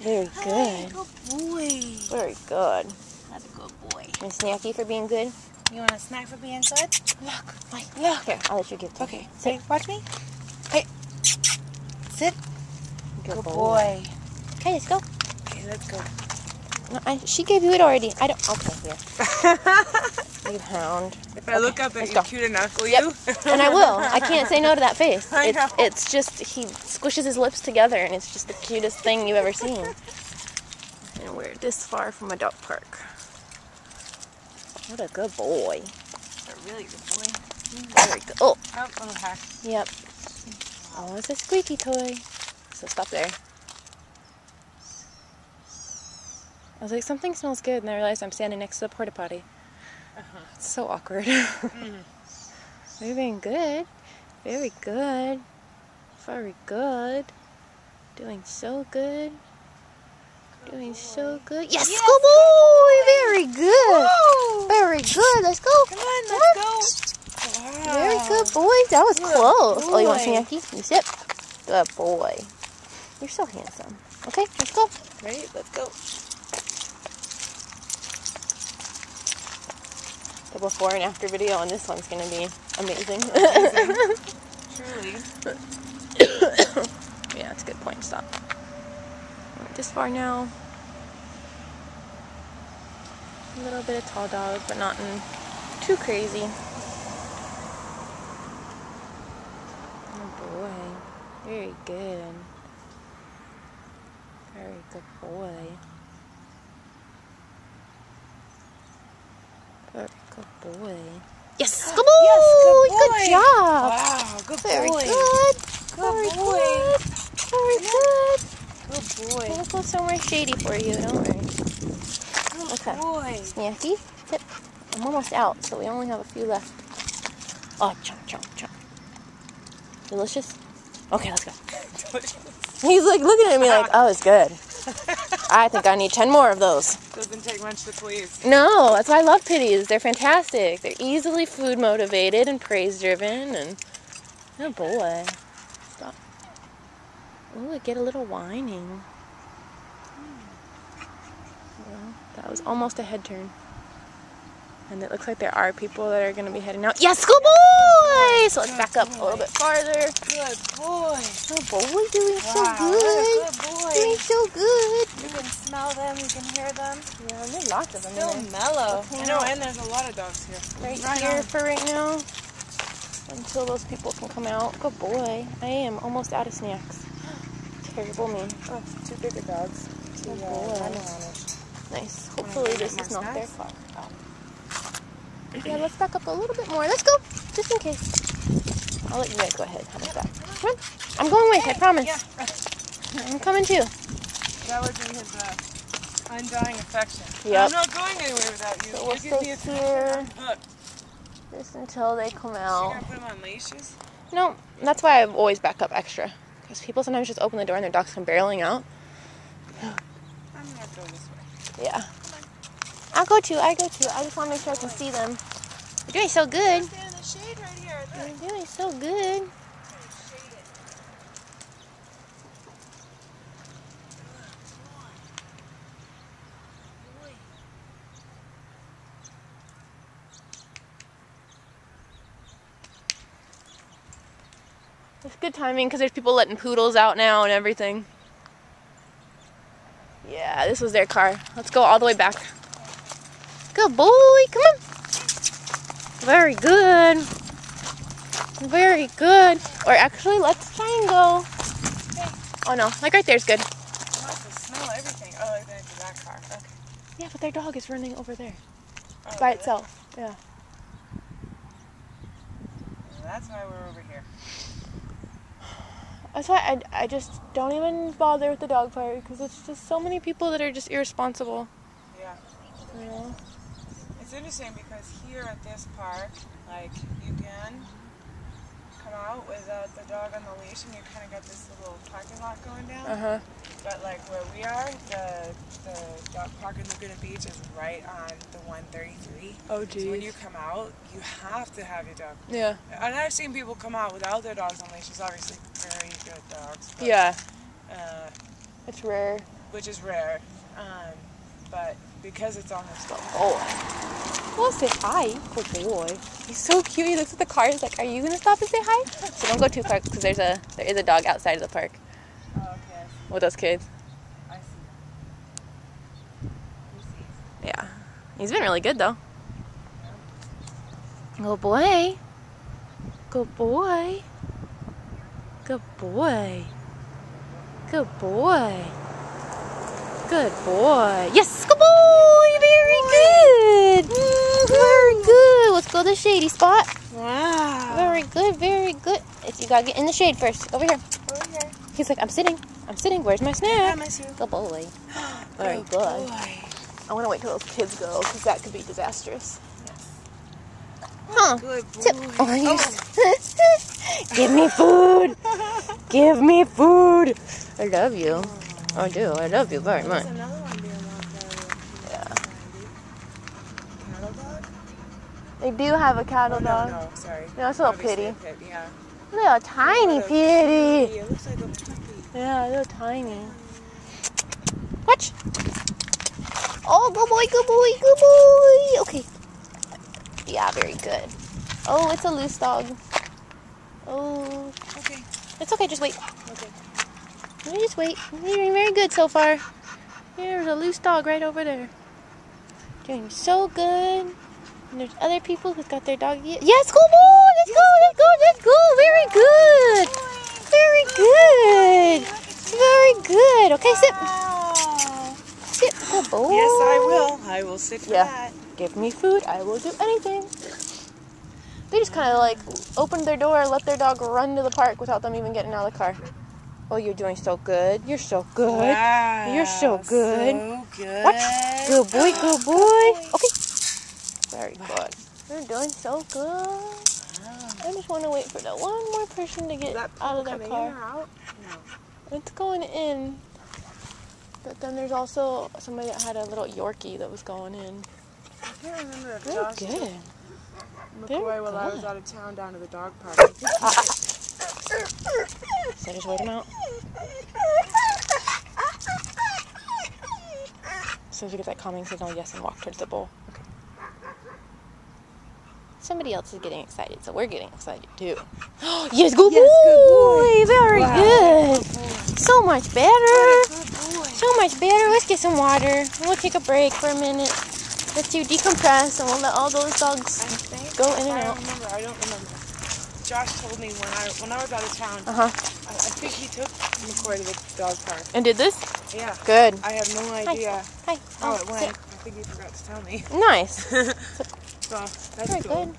Very Hey, good. good boy. Very good. That's a good boy. And snacky for being good. You want a snack for being good? Look, like, look. Here, I'll let you get to Okay, me. say, watch me. Hey, sit. Good, Good boy. Okay, let's go. Okay, let's go. No, I, she gave you it already. I don't. Okay, here. you hound. If I look up at go. you cute enough, will Yep. you? And I will. I can't say no to that face. I It's, know. it's just, he squishes his lips together and it's just the cutest thing you've ever seen. And we're this far from a dog park. What a good boy. a really good boy. Very good. Oh, Oh, oh okay. yep. Oh, it's a squeaky toy. So stop there. I was like, something smells good, and I realized I'm standing next to the porta potty. It's so awkward. Mm-hmm. You're doing good. Very good. Very good. Doing so good. Doing so good. Yes, Yes, good boy. Very good. Woo! Very good. Let's go. Come on, let's go. Wow. Very good boy. That was Good close. Oh, you want some boy. Yankee? You sit. Good boy. You're so handsome. Okay, let's go. Ready? Let's go. The before and after video on this one's gonna be amazing. Truly. yeah, that's a good point. Stop. This far now. A little bit of tall dog, but not too crazy. Oh boy. Very good. Very good boy. Good boy. Yes, good boy. Yes, good boy. Good job. Wow, good Very boy. good. Good Very boy. good. Very good. Good boy. We'll go somewhere shady for you. Don't worry. Good Okay. boy. Snacky. Tip. I'm almost out, so we only have a few left. Oh, chomp, chomp, chomp. Delicious? Okay, let's go. He's like looking at me like, oh, it's good. I think I need 10 more of those. Doesn't take much to please. No, that's why I love pitties. They're fantastic. They're easily food motivated and praise driven and oh boy. Stop. Ooh, I get a little whining. Well, that was almost a head turn. And it looks like there are people that are going to be heading out. Yes, good boy! So let's back up a little bit farther. Good boy. Oh boy, doing so good. good boy. Doing so good. You can smell them, you can hear them. Yeah, there's lots of them Still in there. mellow. Let's I know, and there's a lot of dogs here. right, Right here on. for right now until those people can come out. Good boy. I am almost out of snacks. Terrible me. Oh, two bigger dogs. Two, Good uh, boy. Nice. Hopefully this is not their snacks? fault. Yeah, let's back up a little bit more. Let's go, just in case. I'll let you guys go ahead. How about that? Come on. I'm going with. I promise. Yeah, I'm coming too. That would be his uh, undying affection. Yep. I'm not going anywhere without you. So we'll you stay here. Just until they come So you're out. gonna put him on leashes? No, that's why I always back up extra. Because people sometimes just open the door and their dogs come barreling out. I'm gonna go this way. Yeah. I'll go too. I go too. I just want to make sure I can see them. You're doing so good. Stay in the shade right here. Look. You're doing so good. It's good timing because there's people letting poodles out now and everything. Yeah, this was their car. Let's go all the way back. Good boy. Come on. Very good. Very good. Or actually, let's try and go. Oh no, like right there's good. I must have smell everything. Oh, like that car. Okay. Yeah, but their dog is running over there Oh, by really? itself. Yeah. That's why we're over here. That's why I, I just don't even bother with the dog part because it's just so many people that are just irresponsible. Yeah. You know? It's interesting because here at this park, like you can come out without the dog on the leash, and you kind of got this little parking lot going down. Uh huh. But like where we are, the the dog park in Laguna Beach is right on the 133. Oh So when you come out, you have to have your dog. Yeah. And I've seen people come out without their dogs on leashes. Obviously, very good dogs. But, Yeah. Uh, It's rare. which is rare. Um, but because it's on this Good oh. boy. Well, say hi. Good boy. He's so cute. He looks at the car. He's like, "Are you gonna stop and say hi?" So don't go too far because there's a there is a dog outside of the park Oh, okay. With those kids. I see. You see. Yeah, he's been really good though. Good boy. Good boy. Good boy. Good boy. Good boy. Yes, good boy. Very good. Very good. Let's go to the shady spot. Wow. Very good. Very good. If you gotta get in the shade first. Over here. Over here. He's like, I'm sitting. I'm sitting. Where's my snack? I snack? miss you. Good boy. Very Good good. boy. I want to wait till those kids go because that could be disastrous. Huh. Good boy. Oh, you Give me food. Give me food. I love you. I do. I love you very much. There's another one being walked out Yeah. They do have a cattle Oh, dog. no, no, sorry. No, it's a little Obviously pitty. a pit, yeah. Little tiny What a pitty. It looks like a puppy. Yeah, a little tiny. Watch. Oh, good boy, good boy, good boy. Okay. Yeah, very good. Oh, it's a loose dog. Oh, Okay. it's okay. Just wait. Okay. You just wait. You're doing very good so far. There's a loose dog right over there. Doing so good. And there's other people who's got their dog. Yes, go boy! Let's go! Let's go! Let's go! Very good! Very good! Very good! Okay, sit. Sit. Good boy. Yes, I will. I will sit for Yeah. that. Give me food. I will do anything. They just kind of like opened their door, let their dog run to the park without them even getting out of the car. Oh, you're doing so good. You're so good. Wow. You're so good. So good. Watch. Good boy, good boy. Okay. Very good. You're doing so good. I just want to wait for that one more person to get out of their car. in or out? No. It's going in. But then there's also somebody that had a little Yorkie that was going in. I can't remember if Very Josh good. took Very McCoy while I was out of town down to the dog park. So just wait him out. As soon as we get that calming signal, yes, and walk towards the bowl. Okay. Somebody else is getting excited, so we're getting excited too. yes, good Yes, boy! good boy. Very Wow. good. So much better. So much better. Let's get some water. We'll take a break for a minute. Let's do decompress, and we'll let all those dogs. Go in and I out. don't remember. I don't remember. Josh told me when I when I was out of town. Uh huh. I, I think he took McCoy to the dog park. And did this? Yeah. Good. I have no idea. Hi. Oh, Oh, it went. sit. I think he forgot to tell me. Nice. So that's Very cool. good.